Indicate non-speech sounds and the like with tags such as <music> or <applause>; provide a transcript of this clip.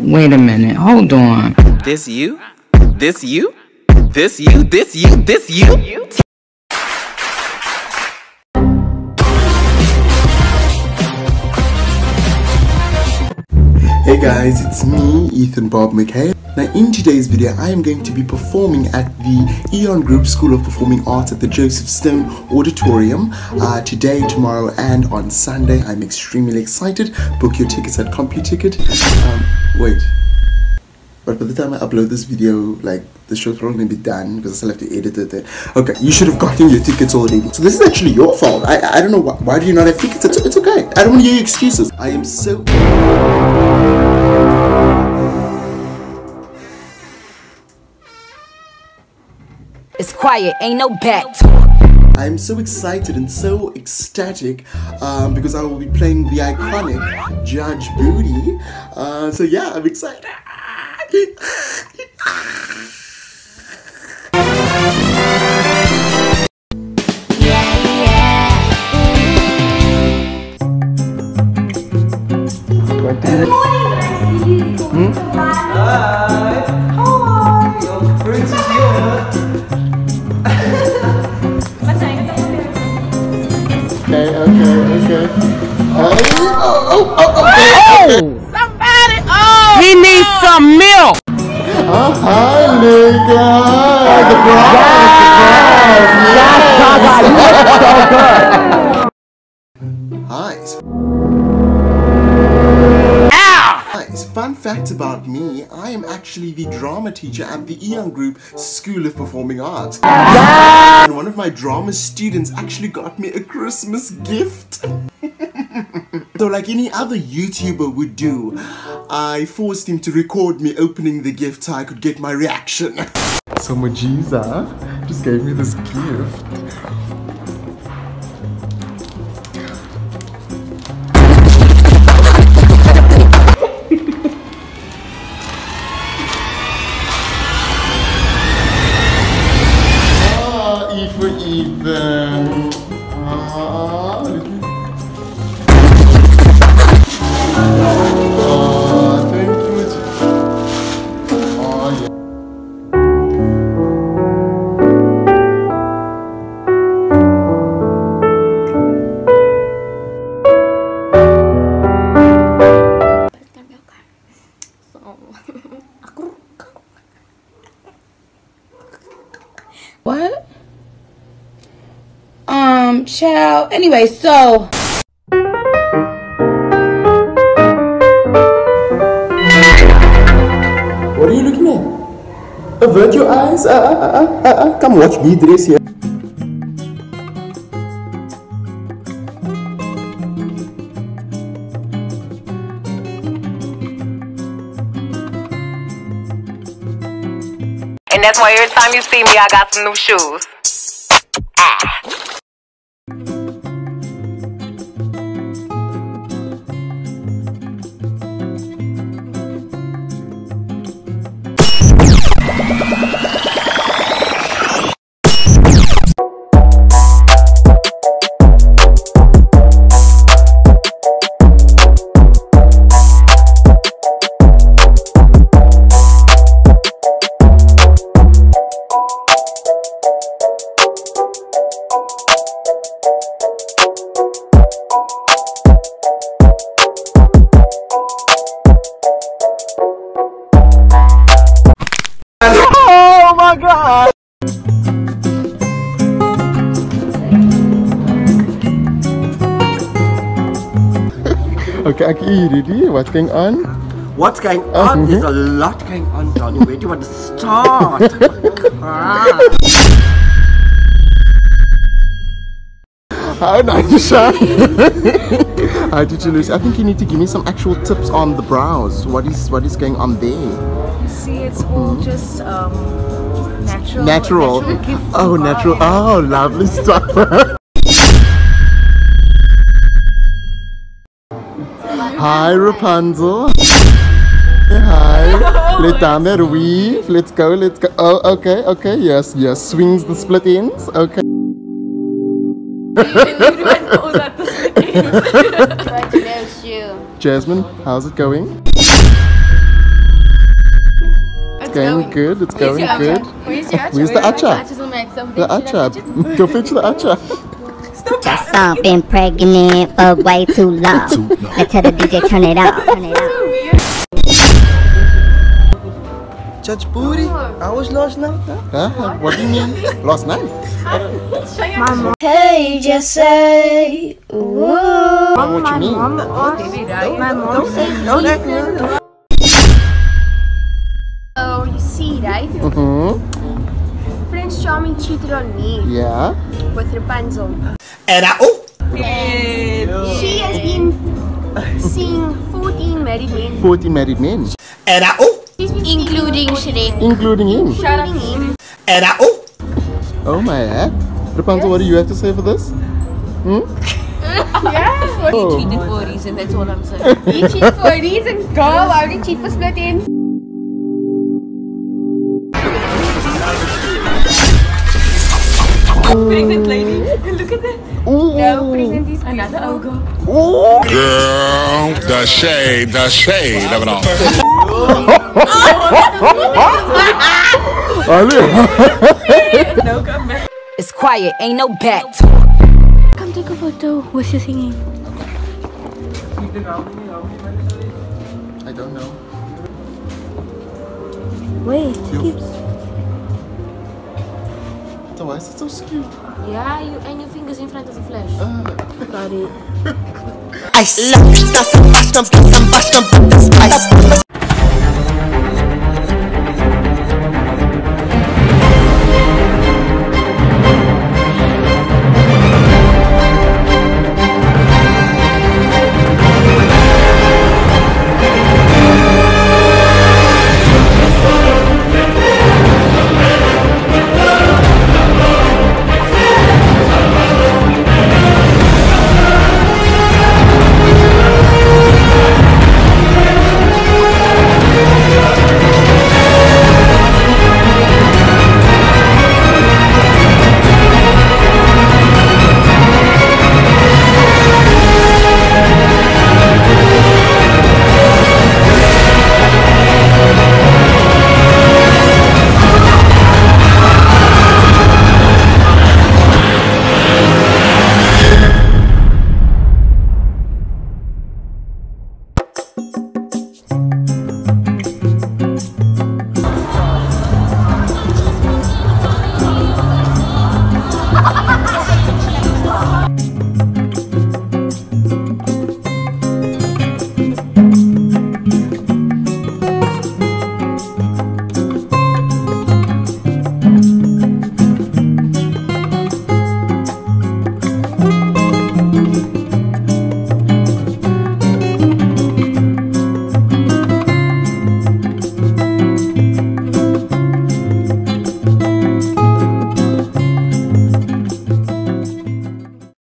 Wait a minute, hold on. This you? This you? This you? This you? This you? Hey guys, it's me, Ethan Bob McKay. Now in today's video, I am going to be performing at the Eoan Group School of Performing Arts at the Joseph Stone Auditorium uh, today, tomorrow and on Sunday. I'm extremely excited. Book your tickets at CompuTicket. Um, wait. But by the time I upload this video, like the show's probably be done because I still have to edit it. Okay, you should have gotten your tickets already. So this is actually your fault. I I don't know why, why do you not have tickets. It's, it's okay. I don't want to hear your excuses. I am so. It's quiet, ain't no back talk. I'm so excited and so ecstatic um, because I will be playing the iconic Judge Booty. Uh, so yeah, I'm excited. Okay, some milk. Oh, hi, nigga. The bride. Hi. Guys, fun fact about me, I am actually the drama teacher at the Eoan Group School of Performing Arts. And one of my drama students actually got me a Christmas gift. <laughs> so like any other YouTuber would do, I forced him to record me opening the gift so I could get my reaction. <laughs> So Majiza just gave me this gift. Ah, for Ethan. Um, child. Anyway, so. What are you looking at? Avert your eyes. Uh, uh, uh, uh, uh. Come watch me dress here. And that's why every time you see me, I got some new shoes. Okay, ek hierdie. What's going on? What's going on? There's mhm. a lot going on, Johnny. Where do you want to start? <laughs> Ah. Hi, Naisha. How did you lose? I think you need to give me some actual tips on the brows. What is what is going on there? You see, it's all just um, natural. Natural. gift Oh, natural. Oh, lovely stuff. <laughs> Hi, Rapunzel. Hi. <laughs> Let down that weave. Let's go. Let's go. Oh, okay. Okay. Yes. Yes. Swings the split ends. Okay. What was that? The Try to dance you. Jasmine, how's it going? It's going, good. It's going good. Where's your Where's the acha? The acha. Go fetch the acha. I've been pregnant for way too long. I tell the DJ turn it off. Turn it off. Judge Booty, I was last night. Huh? What do you mean? Last night? Hey, just say. What you mean? My mom says Don't act weird. Oh, you see, right? Mm-hmm. Prince Charming cheated on me Yeah. with Rapunzel. And I, oh, She has been seeing 14 married men, 40 married men, and I, oh, including Shrek. including him. Including him. and I, oh. Oh my heck. Rapunzel, what do you have to say for this? Hmm? Yeah. Oh. cheated for a reason, that's all I'm saying. he cheated for a reason, girl. Why would he cheat for split ends? Pregnant lady. Look at that. Ooh. No, pregnant is another ogre. Girl, the shade, the shade of it all. It's quiet, ain't no back. Come take a photo with you singing. I don't know. Wait, So why is it so skewed? Yeah, you and your fingers in front of the flash. Uh. I love